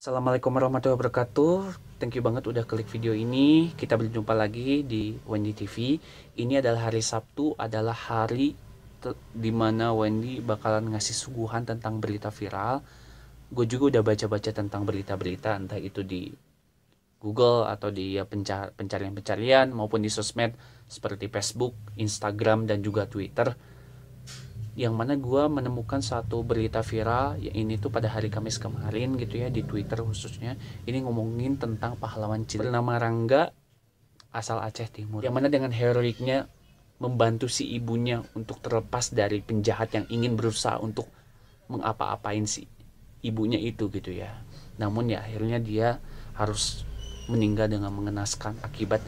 Assalamualaikum warahmatullahi wabarakatuh. Thank you banget udah klik video ini. Kita berjumpa lagi di Wendy TV. Ini adalah hari Sabtu, adalah hari di mana Wendy bakalan ngasih suguhan tentang berita viral. Gue juga udah baca-baca tentang berita-berita, entah itu di Google atau di ya, pencarian-pencarian maupun di sosmed seperti Facebook, Instagram, dan juga Twitter yang mana gue menemukan satu berita viral yang ini tuh pada hari Kamis kemarin gitu ya di Twitter khususnya. Ini ngomongin tentang pahlawan Cina bernama Rangga asal Aceh Timur. Yang mana dengan heroiknya membantu si ibunya untuk terlepas dari penjahat yang ingin berusaha untuk mengapa-apain si ibunya itu gitu ya. Namun ya akhirnya dia harus meninggal dengan mengenaskan akibat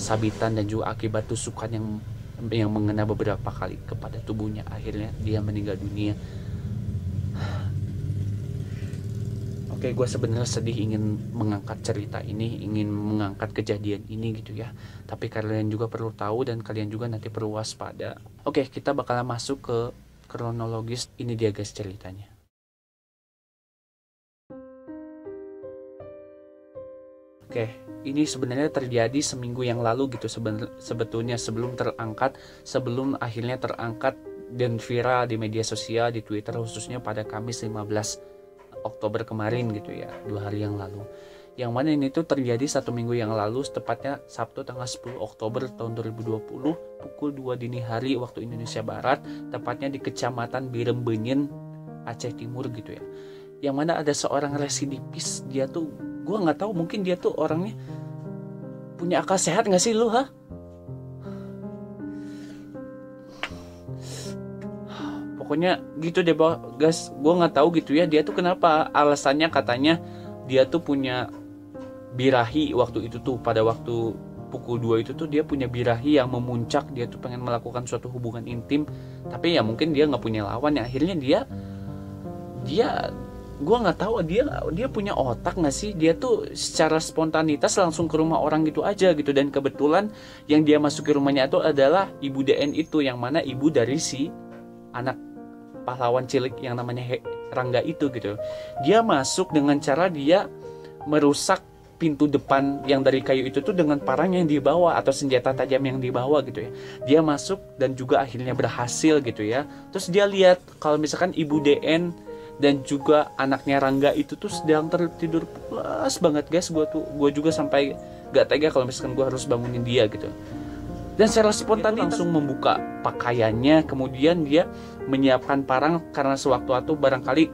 sabitan dan juga akibat tusukan yang yang mengena beberapa kali kepada tubuhnya akhirnya dia meninggal dunia Oke, gue sebenarnya sedih ingin mengangkat cerita ini, ingin mengangkat kejadian ini gitu ya. Tapi kalian juga perlu tahu dan kalian juga nanti perlu waspada. Oke, kita bakalan masuk ke kronologis. Ini dia guys ceritanya. Oke, ini sebenarnya terjadi seminggu yang lalu gitu sebetulnya sebelum terangkat, sebelum akhirnya terangkat dan viral di media sosial di Twitter khususnya pada Kamis 15 Oktober kemarin gitu ya, dua hari yang lalu. Yang mana ini tuh terjadi satu minggu yang lalu, tepatnya Sabtu tanggal 10 Oktober tahun 2020 pukul 2 dini hari waktu Indonesia Barat, tepatnya di Kecamatan Birembenyen, Aceh Timur gitu ya. Yang mana ada seorang residipis, dia tuh gue nggak tahu mungkin dia tuh orangnya punya akal sehat nggak sih lu ha pokoknya gitu deh guys gue nggak tahu gitu ya dia tuh kenapa? Alasannya katanya dia tuh punya birahi waktu itu tuh pada waktu pukul 2 itu tuh dia punya birahi yang memuncak dia tuh pengen melakukan suatu hubungan intim tapi ya mungkin dia nggak punya lawan ya. Akhirnya dia dia gue nggak tahu dia dia punya otak nggak sih? Dia tuh secara spontanitas langsung ke rumah orang gitu aja gitu. Dan kebetulan yang dia masuk ke rumahnya itu adalah ibu DN itu yang mana ibu dari si anak pahlawan cilik yang namanya He, Rangga itu gitu. Dia masuk dengan cara dia merusak pintu depan yang dari kayu itu tuh dengan parang yang dibawa atau senjata tajam yang dibawa gitu ya. Dia masuk dan juga akhirnya berhasil gitu ya. Terus dia lihat kalau misalkan ibu DN dan juga anaknya Rangga itu tuh sedang tertidur pulas banget guys. Gue tuh gue juga sampai gak tega kalau misalkan gue harus bangunin dia gitu. Dan secara spontan langsung membuka pakaiannya kemudian dia menyiapkan parang karena sewaktu-waktu barangkali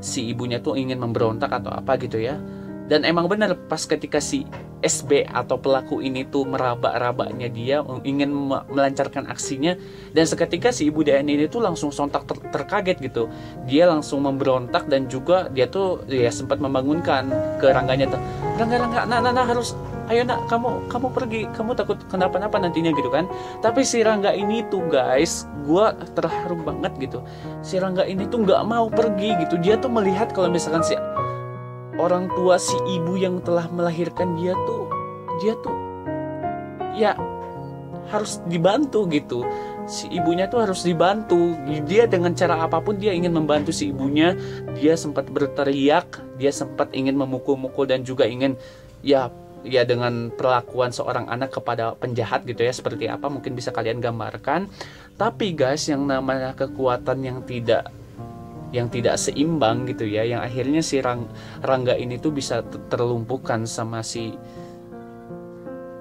si ibunya tuh ingin memberontak atau apa gitu ya dan emang benar pas ketika si SB atau pelaku ini tuh meraba-rabanya dia ingin melancarkan aksinya dan seketika si ibu DN ini tuh langsung sontak ter terkaget gitu. Dia langsung memberontak dan juga dia tuh ya sempat membangunkan ke rangganya tuh. Rangga rangga nah, nah, nah harus ayo nak kamu kamu pergi kamu takut kenapa-napa nantinya gitu kan. Tapi si Rangga ini tuh guys gue terharu banget gitu. Si Rangga ini tuh nggak mau pergi gitu. Dia tuh melihat kalau misalkan si orang tua si ibu yang telah melahirkan dia tuh dia tuh ya harus dibantu gitu. Si ibunya tuh harus dibantu. Dia dengan cara apa pun dia ingin membantu si ibunya. Dia sempat berteriak dia sempat ingin memukul-mukul dan juga ingin ya ya dengan perlakuan seorang anak kepada penjahat gitu ya seperti apa mungkin bisa kalian gambarkan. Tapi guys yang namanya kekuatan yang tidak yang tidak seimbang gitu ya yang akhirnya si Rang, Rangga ini tuh bisa terlumpuhkan sama si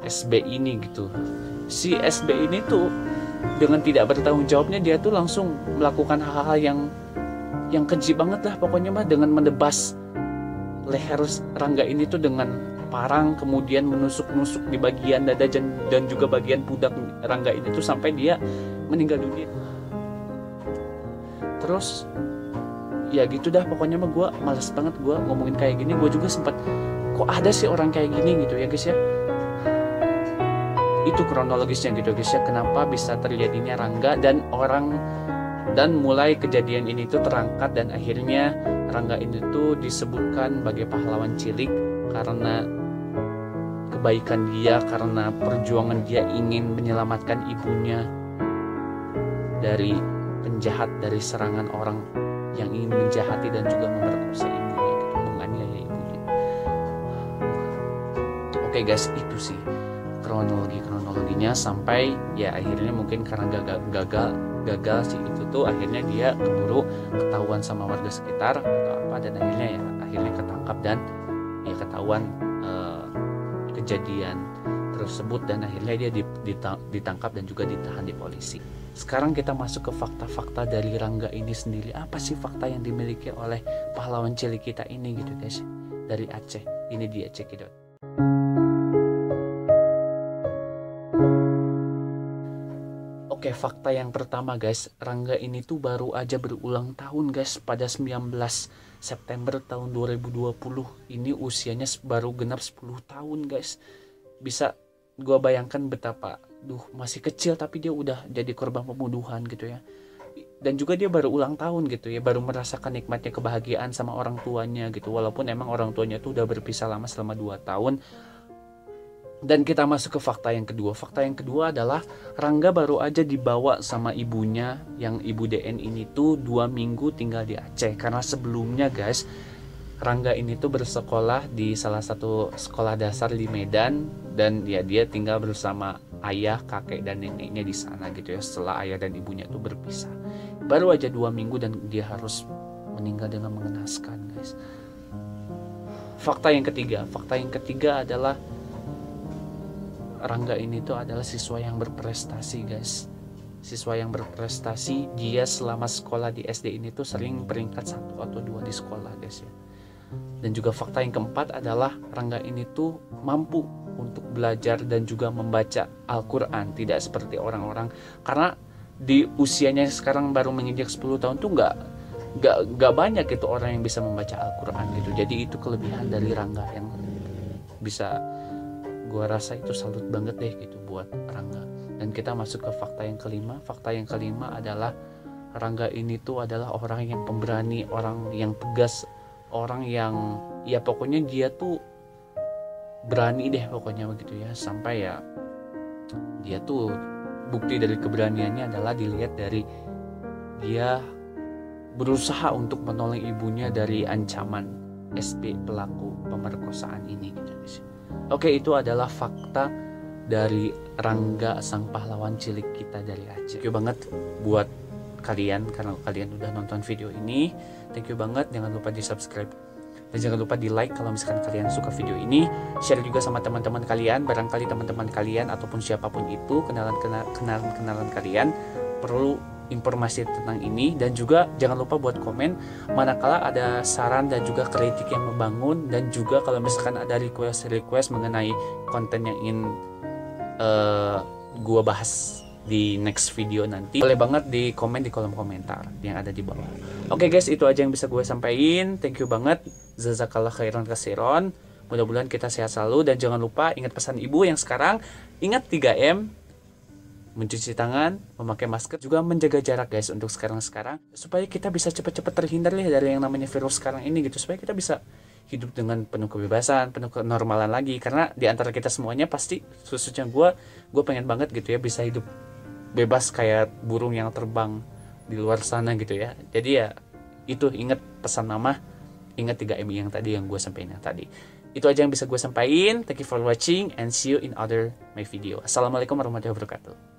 SB ini gitu. Si SB ini tuh dengan tidak bertanggung jawabnya dia tuh langsung melakukan hal-hal yang yang keji banget lah pokoknya mah dengan mendebas leher Rangga ini tuh dengan parang kemudian menusuk-nusuk di bagian dada dan, juga bagian pudak Rangga ini tuh sampai dia meninggal dunia. Terus ya gitu dah pokoknya mah gue males banget gue ngomongin kayak gini. Gue juga sempat kok ada sih orang kayak gini gitu ya guys ya? Itu kronologisnya gitu guys ya. Kenapa bisa terjadinya Rangga dan orang dan mulai kejadian ini tuh terangkat dan akhirnya Rangga ini tuh disebutkan sebagai pahlawan cilik karena kebaikan dia karena perjuangan dia ingin menyelamatkan ibunya dari penjahat dari serangan orang yang ingin menjahati dan juga memperkosa ibunya gitu, menganiaya ibunya gitu. oke guys itu sih kronologi kronologinya sampai ya akhirnya mungkin karena gagal gagal gagal sih itu tuh akhirnya dia keburu ketahuan sama warga sekitar atau apa dan akhirnya ya akhirnya ketangkap dan ya ketahuan eh, kejadian tersebut dan akhirnya dia ditangkap dan juga ditahan di polisi. Sekarang kita masuk ke fakta-fakta dari Rangga ini sendiri. Apa sih fakta yang dimiliki oleh pahlawan cilik kita ini gitu guys? Dari Aceh. Ini dia cekidot. Oke, fakta yang pertama guys, Rangga ini tuh baru aja berulang tahun guys pada 19 September tahun 2020. Ini usianya baru genap 10 tahun guys. Bisa gue bayangkan betapa duh masih kecil tapi dia udah jadi korban pembunuhan gitu ya. Dan juga dia baru ulang tahun gitu ya baru merasakan nikmatnya kebahagiaan sama orang tuanya gitu. Walaupun emang orang tuanya tuh udah berpisah lama selama 2 tahun. Dan kita masuk ke fakta yang kedua. Fakta yang kedua adalah Rangga baru aja dibawa sama ibunya yang ibu DN ini tuh dua minggu tinggal di Aceh. Karena sebelumnya guys Rangga ini tuh bersekolah di salah satu sekolah dasar di Medan dan ya dia tinggal bersama ayah, kakek dan neneknya di sana gitu ya setelah ayah dan ibunya tuh berpisah. Baru aja dua minggu dan dia harus meninggal dengan mengenaskan guys. Fakta yang ketiga, fakta yang ketiga adalah Rangga ini tuh adalah siswa yang berprestasi guys siswa yang berprestasi dia selama sekolah di SD ini tuh sering peringkat satu atau dua di sekolah guys ya dan juga fakta yang keempat adalah Rangga ini tuh mampu untuk belajar dan juga membaca Al-Quran. Tidak seperti orang-orang. Karena di usianya sekarang baru menginjak 10 tahun tuh nggak nggak nggak banyak itu orang yang bisa membaca Al-Quran gitu. Jadi itu kelebihan dari Rangga yang bisa gua rasa itu salut banget deh gitu buat Rangga. Dan kita masuk ke fakta yang kelima. Fakta yang kelima adalah Rangga ini tuh adalah orang yang pemberani orang yang tegas orang yang ya pokoknya dia tuh berani deh pokoknya begitu ya sampai ya dia tuh bukti dari keberaniannya adalah dilihat dari dia berusaha untuk menolong ibunya dari ancaman SP pelaku pemerkosaan ini gitu guys. Oke itu adalah fakta dari Rangga sang pahlawan cilik kita dari Aceh. You banget buat kalian karena kalian udah nonton video ini thank you banget. Jangan lupa di subscribe dan jangan lupa di like kalau misalkan kalian suka video ini. Share juga sama teman-teman kalian barangkali teman-teman kalian ataupun siapa pun itu kenalan kenalan kenalan kalian perlu informasi tentang ini. Dan juga jangan lupa buat komen manakala ada saran dan juga kritik yang membangun. Dan juga kalau misalkan ada request request mengenai konten yang ingin uh, gua bahas di next video nanti. Boleh banget di komen di kolom komentar yang ada di bawah. Oke okay guys itu aja yang bisa gue sampaikan. Thank you banget. Jazakallah khairan kasiron. Mudah-mudahan kita sehat selalu. Dan jangan lupa ingat pesan ibu yang sekarang. Ingat 3M mencuci tangan, memakai masker, juga menjaga jarak guys untuk sekarang-sekarang. Supaya kita bisa cepat-cepat terhindar ya dari yang namanya virus sekarang ini gitu. Supaya kita bisa hidup dengan penuh kebebasan, penuh kenormalan lagi. Karena di antara kita semuanya pasti khususnya gue gue pengen banget gitu ya bisa hidup bebas kayak burung yang terbang di luar sana gitu ya. Jadi ya itu inget pesan mama ingat 3M yang tadi yang gue sampaikan tadi. Itu aja yang bisa gue sampaikan. Thank you for watching and see you in other my video. Assalamualaikum warahmatullahi wabarakatuh